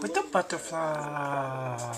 With the butterfly.